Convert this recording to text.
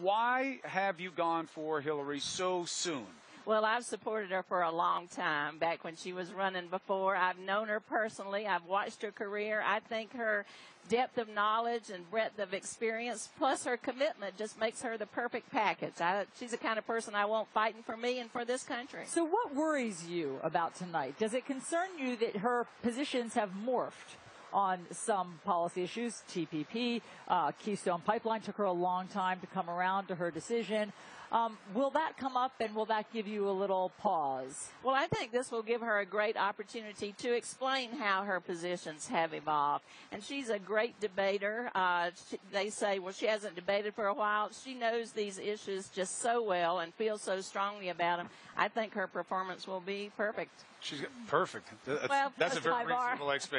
Why have you gone for Hillary so soon? Well, I've supported her for a long time, back when she was running before. I've known her personally. I've watched her career. I think her depth of knowledge and breadth of experience, plus her commitment, just makes her the perfect package. I, she's the kind of person I want fighting for me and for this country. So, what worries you about tonight? Does it concern you that her positions have morphed? On some policy issues. TPP, uh, Keystone Pipeline took her a long time to come around to her decision. Um, will that come up and will that give you a little pause? Well, I think this will give her a great opportunity to explain how her positions have evolved. And she's a great debater. Uh, she, they say, well, she hasn't debated for a while. She knows these issues just so well and feels so strongly about them. I think her performance will be perfect. She's perfect. That's, well, that's a very reasonable expectation.